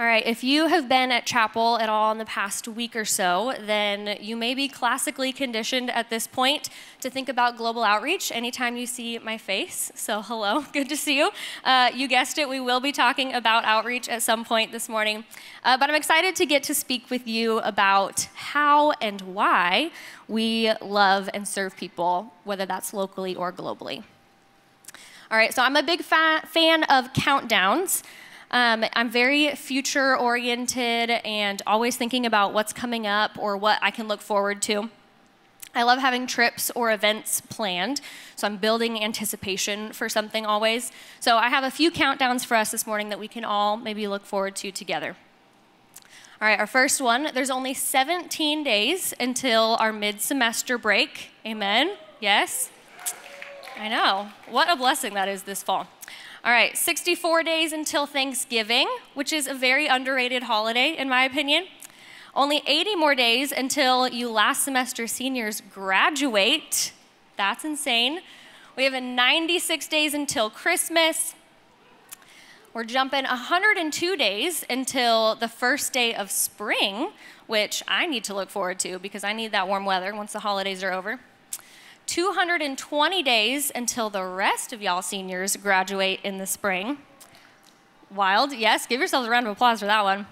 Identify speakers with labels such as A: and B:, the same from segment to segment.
A: All right, if you have been at chapel at all in the past week or so, then you may be classically conditioned at this point to think about global outreach anytime you see my face. So, hello, good to see you. Uh, you guessed it, we will be talking about outreach at some point this morning. Uh, but I'm excited to get to speak with you about how and why we love and serve people, whether that's locally or globally. All right, so I'm a big fa- fan of countdowns. Um, I'm very future oriented and always thinking about what's coming up or what I can look forward to. I love having trips or events planned, so I'm building anticipation for something always. So I have a few countdowns for us this morning that we can all maybe look forward to together. All right, our first one there's only 17 days until our mid semester break. Amen? Yes? I know. What a blessing that is this fall. All right, 64 days until Thanksgiving, which is a very underrated holiday, in my opinion. Only 80 more days until you last semester seniors graduate. That's insane. We have 96 days until Christmas. We're jumping 102 days until the first day of spring, which I need to look forward to because I need that warm weather once the holidays are over. 220 days until the rest of y'all seniors graduate in the spring. Wild, yes, give yourselves a round of applause for that one.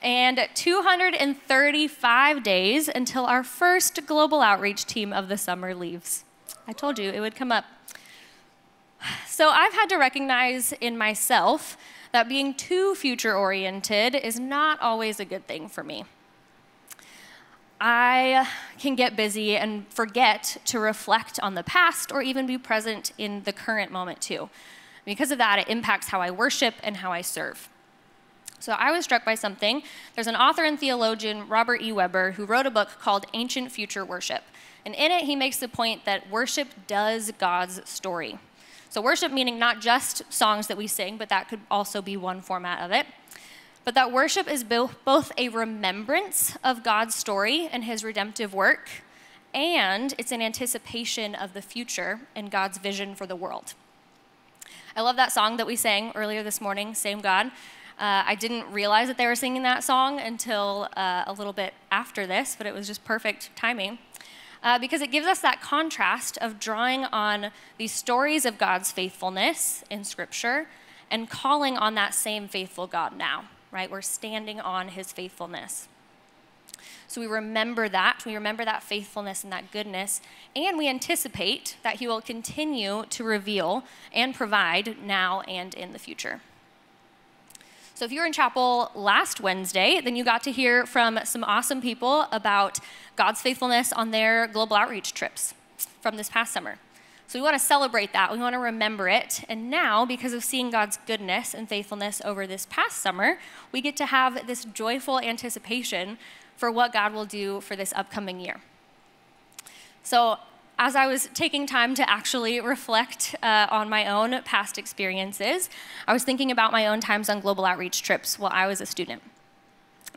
A: And 235 days until our first global outreach team of the summer leaves. I told you it would come up. So I've had to recognize in myself that being too future oriented is not always a good thing for me. I can get busy and forget to reflect on the past or even be present in the current moment too. Because of that, it impacts how I worship and how I serve. So I was struck by something. There's an author and theologian, Robert E. Webber, who wrote a book called Ancient Future Worship. And in it, he makes the point that worship does God's story. So, worship meaning not just songs that we sing, but that could also be one format of it but that worship is both a remembrance of God's story and his redemptive work, and it's an anticipation of the future and God's vision for the world. I love that song that we sang earlier this morning, Same God. Uh, I didn't realize that they were singing that song until uh, a little bit after this, but it was just perfect timing. Uh, because it gives us that contrast of drawing on these stories of God's faithfulness in Scripture and calling on that same faithful God now right? We're standing on his faithfulness. So we remember that, we remember that faithfulness and that goodness, and we anticipate that he will continue to reveal and provide now and in the future. So if you were in chapel last Wednesday, then you got to hear from some awesome people about God's faithfulness on their global outreach trips from this past summer. So we want to celebrate that. We want to remember it. And now, because of seeing God's goodness and faithfulness over this past summer, we get to have this joyful anticipation for what God will do for this upcoming year. So, as I was taking time to actually reflect uh, on my own past experiences, I was thinking about my own times on global outreach trips while I was a student.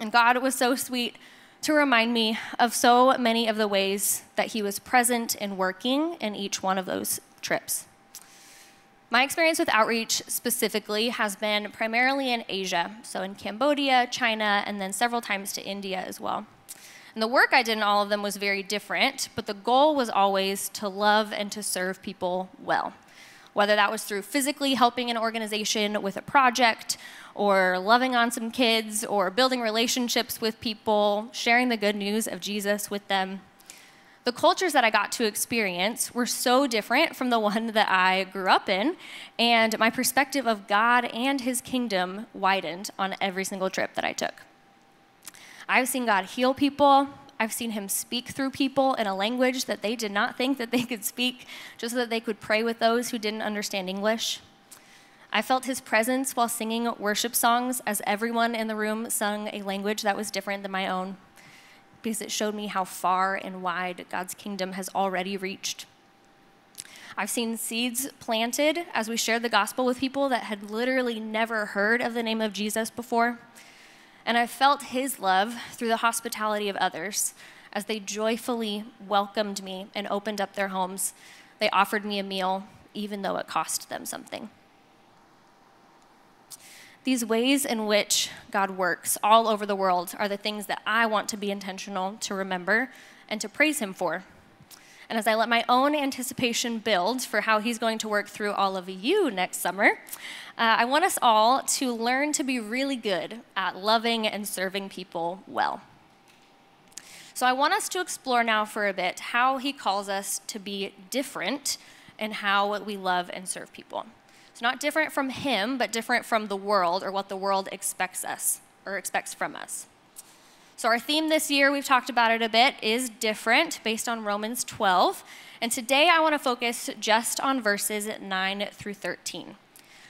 A: And God was so sweet to remind me of so many of the ways that he was present and working in each one of those trips. My experience with outreach specifically has been primarily in Asia, so in Cambodia, China, and then several times to India as well. And the work I did in all of them was very different, but the goal was always to love and to serve people well. Whether that was through physically helping an organization with a project or loving on some kids or building relationships with people, sharing the good news of Jesus with them. The cultures that I got to experience were so different from the one that I grew up in, and my perspective of God and His kingdom widened on every single trip that I took. I've seen God heal people. I've seen him speak through people in a language that they did not think that they could speak, just so that they could pray with those who didn't understand English. I felt his presence while singing worship songs as everyone in the room sung a language that was different than my own, because it showed me how far and wide God's kingdom has already reached. I've seen seeds planted as we shared the gospel with people that had literally never heard of the name of Jesus before. And I felt his love through the hospitality of others as they joyfully welcomed me and opened up their homes. They offered me a meal, even though it cost them something. These ways in which God works all over the world are the things that I want to be intentional to remember and to praise Him for. And as I let my own anticipation build for how He's going to work through all of you next summer, uh, I want us all to learn to be really good at loving and serving people well. So I want us to explore now for a bit how He calls us to be different in how we love and serve people. It's not different from Him, but different from the world or what the world expects us or expects from us. So, our theme this year, we've talked about it a bit, is different based on Romans 12. And today I want to focus just on verses 9 through 13.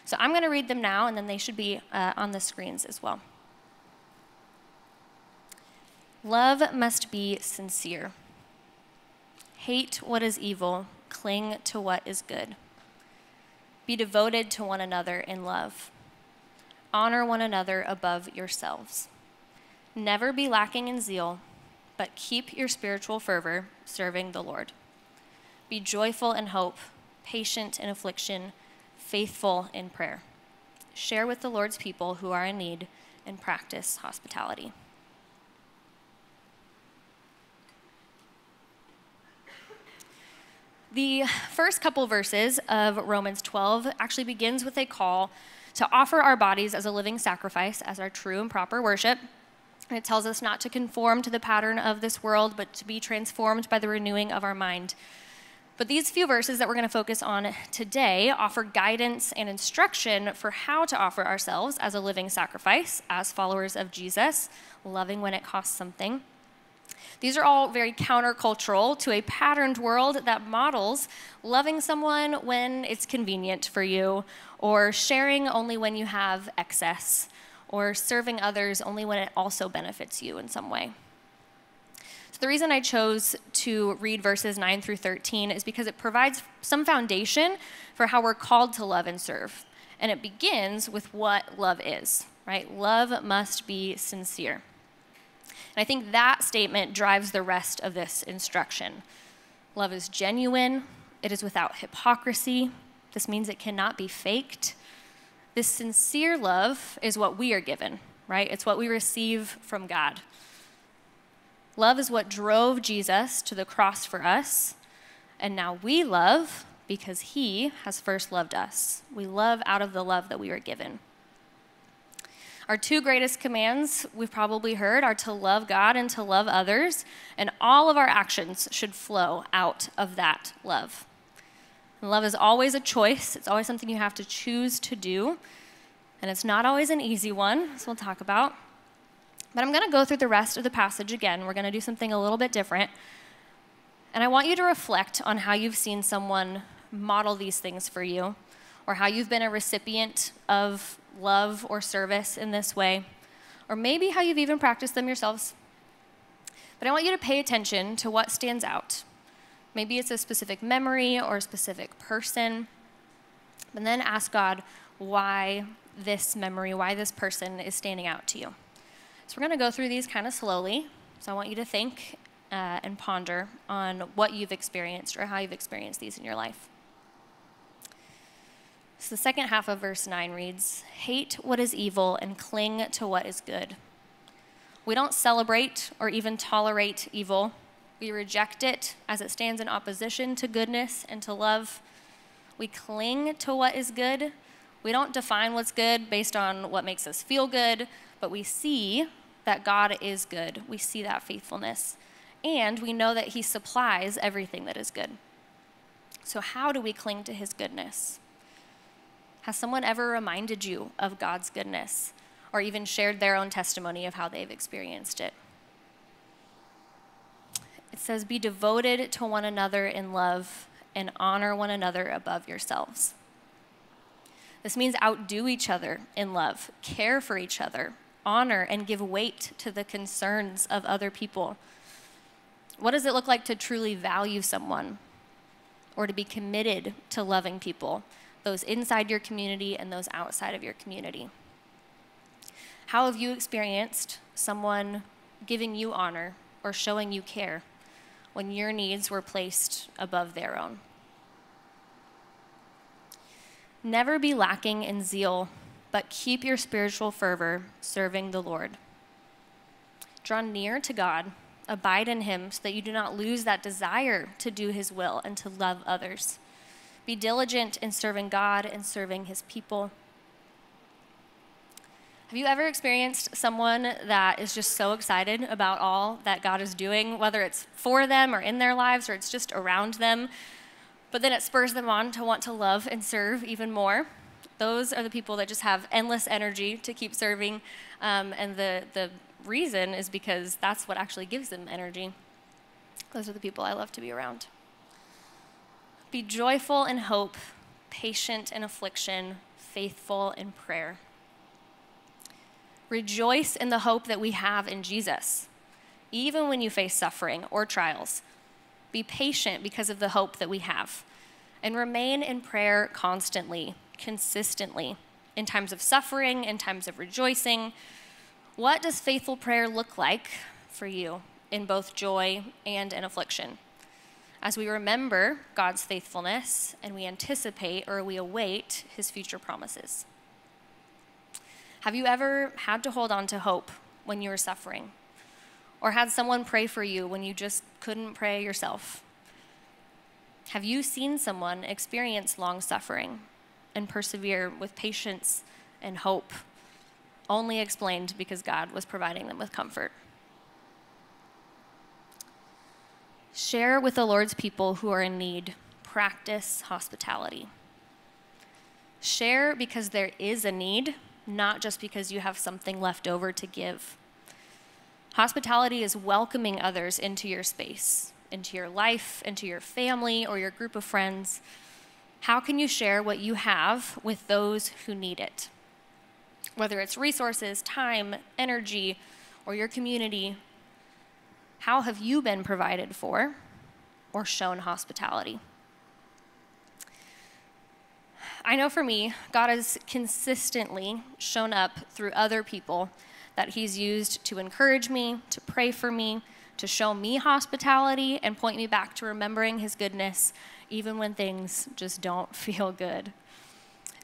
A: So, I'm going to read them now, and then they should be uh, on the screens as well. Love must be sincere. Hate what is evil, cling to what is good. Be devoted to one another in love. Honor one another above yourselves. Never be lacking in zeal, but keep your spiritual fervor serving the Lord. Be joyful in hope, patient in affliction, faithful in prayer. Share with the Lord's people who are in need and practice hospitality. The first couple verses of Romans 12 actually begins with a call to offer our bodies as a living sacrifice, as our true and proper worship. And it tells us not to conform to the pattern of this world, but to be transformed by the renewing of our mind. But these few verses that we're going to focus on today offer guidance and instruction for how to offer ourselves as a living sacrifice, as followers of Jesus, loving when it costs something. These are all very countercultural to a patterned world that models loving someone when it's convenient for you, or sharing only when you have excess, or serving others only when it also benefits you in some way. So, the reason I chose to read verses 9 through 13 is because it provides some foundation for how we're called to love and serve. And it begins with what love is, right? Love must be sincere. And I think that statement drives the rest of this instruction. Love is genuine, it is without hypocrisy. This means it cannot be faked. This sincere love is what we are given, right? It's what we receive from God. Love is what drove Jesus to the cross for us, and now we love because he has first loved us. We love out of the love that we were given. Our two greatest commands we've probably heard are to love God and to love others, and all of our actions should flow out of that love. And love is always a choice, it's always something you have to choose to do, and it's not always an easy one, as we'll talk about. But I'm going to go through the rest of the passage again. We're going to do something a little bit different. And I want you to reflect on how you've seen someone model these things for you, or how you've been a recipient of love or service in this way, or maybe how you've even practiced them yourselves. But I want you to pay attention to what stands out. Maybe it's a specific memory or a specific person, and then ask God why this memory, why this person is standing out to you. So we're going to go through these kind of slowly. So I want you to think uh, and ponder on what you've experienced or how you've experienced these in your life. So the second half of verse 9 reads Hate what is evil and cling to what is good. We don't celebrate or even tolerate evil. We reject it as it stands in opposition to goodness and to love. We cling to what is good. We don't define what's good based on what makes us feel good, but we see that God is good. We see that faithfulness. And we know that He supplies everything that is good. So, how do we cling to His goodness? Has someone ever reminded you of God's goodness or even shared their own testimony of how they've experienced it? It says, Be devoted to one another in love and honor one another above yourselves. This means outdo each other in love, care for each other, honor and give weight to the concerns of other people. What does it look like to truly value someone or to be committed to loving people? Those inside your community and those outside of your community. How have you experienced someone giving you honor or showing you care when your needs were placed above their own? Never be lacking in zeal, but keep your spiritual fervor serving the Lord. Draw near to God, abide in Him, so that you do not lose that desire to do His will and to love others. Be diligent in serving God and serving His people. Have you ever experienced someone that is just so excited about all that God is doing, whether it's for them or in their lives or it's just around them, but then it spurs them on to want to love and serve even more? Those are the people that just have endless energy to keep serving, um, and the, the reason is because that's what actually gives them energy. Those are the people I love to be around. Be joyful in hope, patient in affliction, faithful in prayer. Rejoice in the hope that we have in Jesus, even when you face suffering or trials. Be patient because of the hope that we have, and remain in prayer constantly, consistently, in times of suffering, in times of rejoicing. What does faithful prayer look like for you in both joy and in affliction? As we remember God's faithfulness and we anticipate or we await his future promises. Have you ever had to hold on to hope when you were suffering? Or had someone pray for you when you just couldn't pray yourself? Have you seen someone experience long suffering and persevere with patience and hope, only explained because God was providing them with comfort? Share with the Lord's people who are in need. Practice hospitality. Share because there is a need not just because you have something left over to give. Hospitality is welcoming others into your space, into your life, into your family, or your group of friends. How can you share what you have with those who need it? Whether it's resources, time, energy, or your community, how have you been provided for or shown hospitality? I know for me, God has consistently shown up through other people that He's used to encourage me, to pray for me, to show me hospitality, and point me back to remembering His goodness, even when things just don't feel good.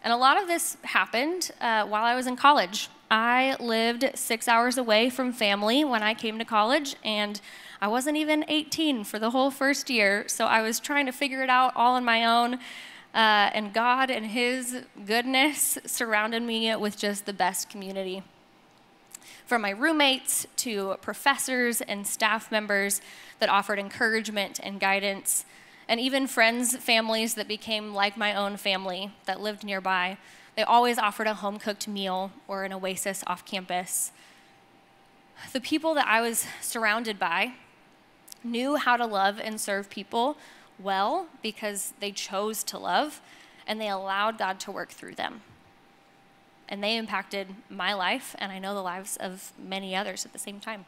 A: And a lot of this happened uh, while I was in college. I lived six hours away from family when I came to college, and I wasn't even 18 for the whole first year, so I was trying to figure it out all on my own. Uh, and God and His goodness surrounded me with just the best community. From my roommates to professors and staff members that offered encouragement and guidance, and even friends, families that became like my own family that lived nearby. They always offered a home cooked meal or an oasis off campus. The people that I was surrounded by knew how to love and serve people well because they chose to love and they allowed God to work through them. And they impacted my life, and I know the lives of many others at the same time.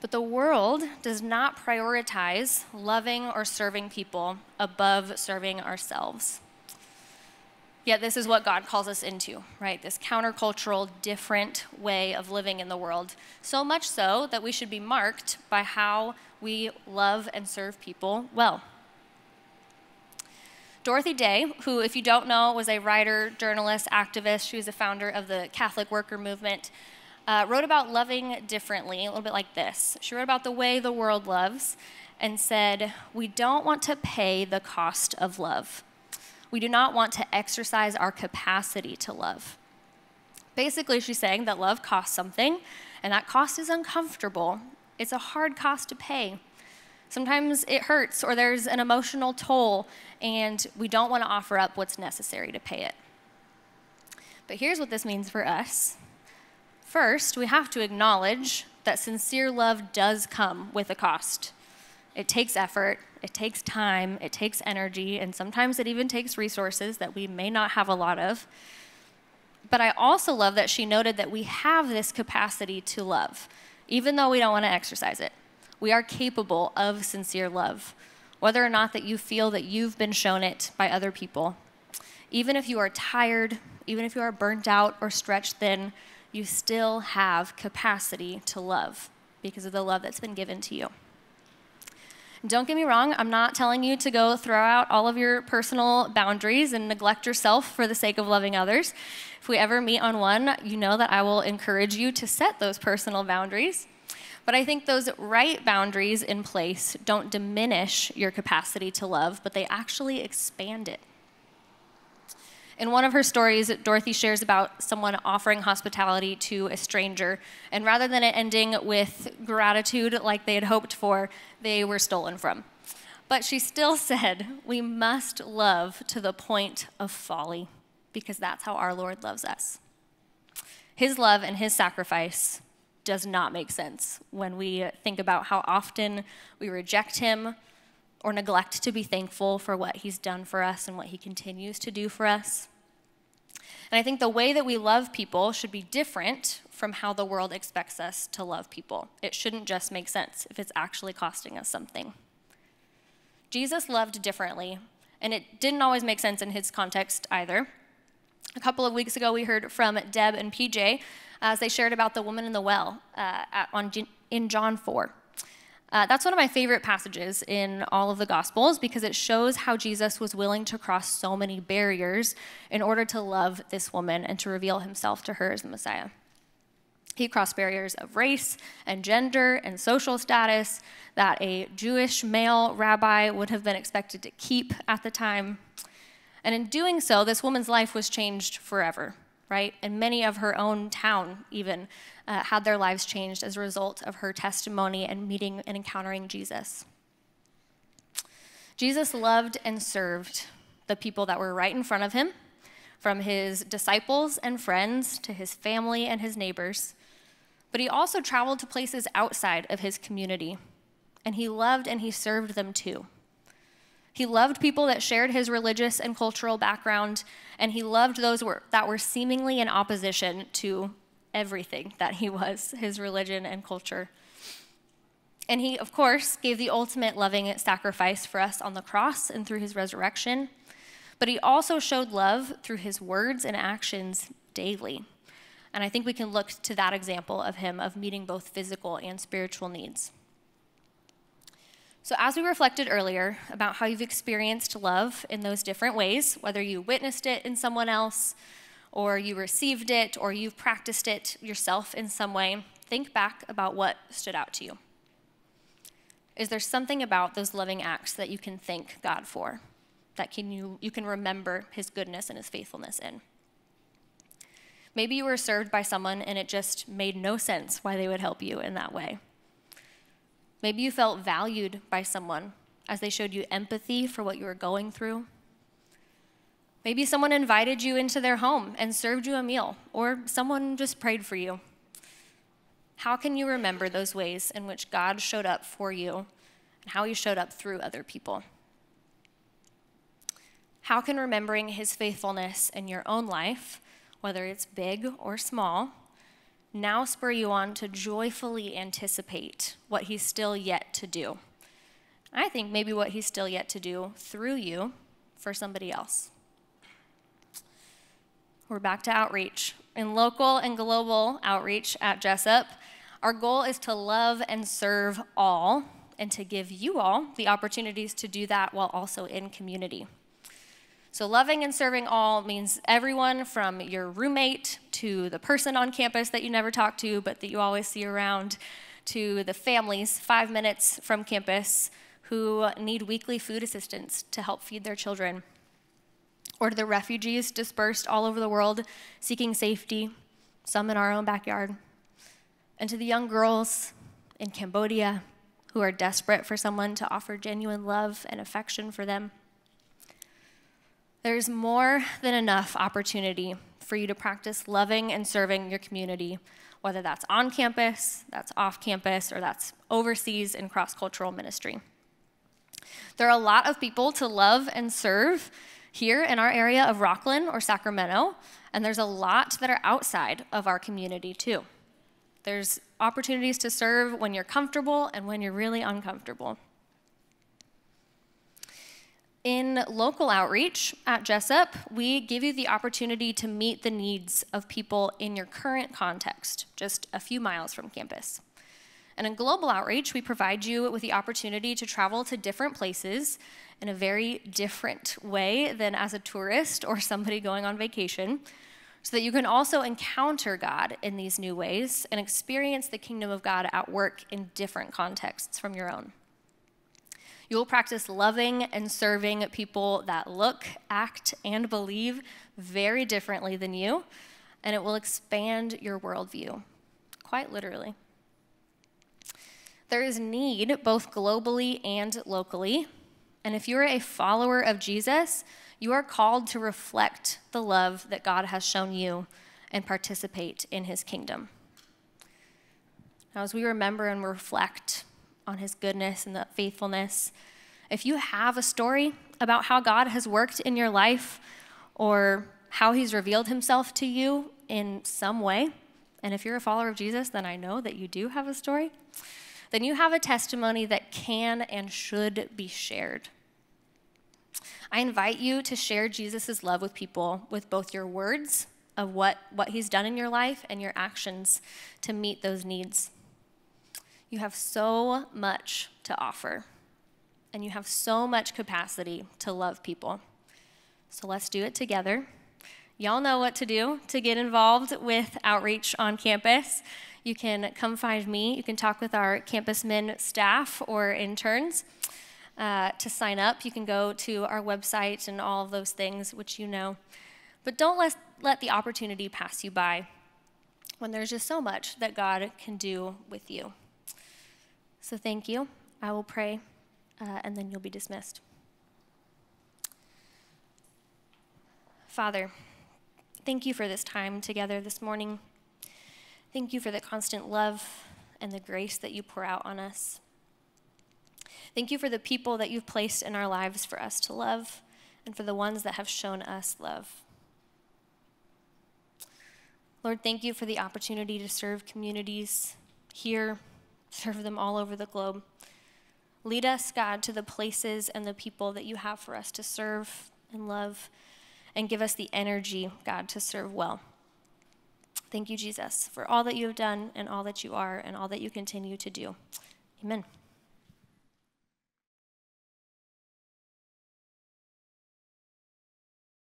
A: But the world does not prioritize loving or serving people above serving ourselves. Yet, this is what God calls us into, right? This countercultural, different way of living in the world. So much so that we should be marked by how we love and serve people well. Dorothy Day, who, if you don't know, was a writer, journalist, activist, she was a founder of the Catholic worker movement, uh, wrote about loving differently, a little bit like this. She wrote about the way the world loves and said, We don't want to pay the cost of love. We do not want to exercise our capacity to love. Basically, she's saying that love costs something, and that cost is uncomfortable. It's a hard cost to pay. Sometimes it hurts, or there's an emotional toll, and we don't want to offer up what's necessary to pay it. But here's what this means for us. First, we have to acknowledge that sincere love does come with a cost. It takes effort, it takes time, it takes energy, and sometimes it even takes resources that we may not have a lot of. But I also love that she noted that we have this capacity to love, even though we don't want to exercise it. We are capable of sincere love, whether or not that you feel that you've been shown it by other people. Even if you are tired, even if you are burnt out or stretched thin, you still have capacity to love because of the love that's been given to you. Don't get me wrong, I'm not telling you to go throw out all of your personal boundaries and neglect yourself for the sake of loving others. If we ever meet on one, you know that I will encourage you to set those personal boundaries. But I think those right boundaries in place don't diminish your capacity to love, but they actually expand it. In one of her stories, Dorothy shares about someone offering hospitality to a stranger, and rather than it ending with gratitude like they had hoped for, they were stolen from. But she still said, We must love to the point of folly, because that's how our Lord loves us. His love and his sacrifice does not make sense when we think about how often we reject him or neglect to be thankful for what he's done for us and what he continues to do for us. And I think the way that we love people should be different from how the world expects us to love people. It shouldn't just make sense if it's actually costing us something. Jesus loved differently, and it didn't always make sense in his context either. A couple of weeks ago, we heard from Deb and PJ as they shared about the woman in the well uh, at, on, in John 4. Uh, that's one of my favorite passages in all of the Gospels because it shows how Jesus was willing to cross so many barriers in order to love this woman and to reveal himself to her as the Messiah. He crossed barriers of race and gender and social status that a Jewish male rabbi would have been expected to keep at the time. And in doing so, this woman's life was changed forever, right? And many of her own town even uh, had their lives changed as a result of her testimony and meeting and encountering Jesus. Jesus loved and served the people that were right in front of him, from his disciples and friends to his family and his neighbors. But he also traveled to places outside of his community, and he loved and he served them too. He loved people that shared his religious and cultural background, and he loved those that were seemingly in opposition to everything that he was, his religion and culture. And he, of course, gave the ultimate loving sacrifice for us on the cross and through his resurrection. But he also showed love through his words and actions daily. And I think we can look to that example of him of meeting both physical and spiritual needs. So, as we reflected earlier about how you've experienced love in those different ways, whether you witnessed it in someone else, or you received it, or you've practiced it yourself in some way, think back about what stood out to you. Is there something about those loving acts that you can thank God for, that can you, you can remember his goodness and his faithfulness in? Maybe you were served by someone and it just made no sense why they would help you in that way. Maybe you felt valued by someone as they showed you empathy for what you were going through Maybe someone invited you into their home and served you a meal, or someone just prayed for you. How can you remember those ways in which God showed up for you and how he showed up through other people? How can remembering his faithfulness in your own life, whether it's big or small, now spur you on to joyfully anticipate what he's still yet to do? I think maybe what he's still yet to do through you for somebody else. We're back to outreach. In local and global outreach at Jessup, our goal is to love and serve all and to give you all the opportunities to do that while also in community. So, loving and serving all means everyone from your roommate to the person on campus that you never talk to but that you always see around, to the families five minutes from campus who need weekly food assistance to help feed their children or to the refugees dispersed all over the world seeking safety, some in our own backyard, and to the young girls in Cambodia who are desperate for someone to offer genuine love and affection for them. There's more than enough opportunity for you to practice loving and serving your community, whether that's on campus, that's off campus, or that's overseas in cross cultural ministry. There are a lot of people to love and serve here in our area of Rocklin or Sacramento, and there's a lot that are outside of our community too. There's opportunities to serve when you're comfortable and when you're really uncomfortable. In local outreach at Jessup, we give you the opportunity to meet the needs of people in your current context, just a few miles from campus. And in Global Outreach, we provide you with the opportunity to travel to different places in a very different way than as a tourist or somebody going on vacation, so that you can also encounter God in these new ways and experience the kingdom of God at work in different contexts from your own. You will practice loving and serving people that look, act, and believe very differently than you, and it will expand your worldview, quite literally. There is need both globally and locally. And if you're a follower of Jesus, you are called to reflect the love that God has shown you and participate in his kingdom. Now, as we remember and reflect on his goodness and the faithfulness, if you have a story about how God has worked in your life or how he's revealed himself to you in some way, and if you're a follower of Jesus, then I know that you do have a story then you have a testimony that can and should be shared. I invite you to share Jesus' love with people with both your words of what, what he's done in your life and your actions to meet those needs. You have so much to offer, and you have so much capacity to love people. So let's do it together. Y'all know what to do to get involved with outreach on campus you can come find me. You can talk with our campus men staff or interns. Uh, to sign up, you can go to our website and all of those things, which you know. But don't let, let the opportunity pass you by when there's just so much that God can do with you. So thank you. I will pray, uh, and then you'll be dismissed. Father, thank you for this time together this morning. Thank you for the constant love and the grace that you pour out on us. Thank you for the people that you've placed in our lives for us to love and for the ones that have shown us love. Lord, thank you for the opportunity to serve communities here, serve them all over the globe. Lead us, God, to the places and the people that you have for us to serve and love, and give us the energy, God, to serve well. Thank you, Jesus, for all that you have done and all that you are and all that you continue to do. Amen.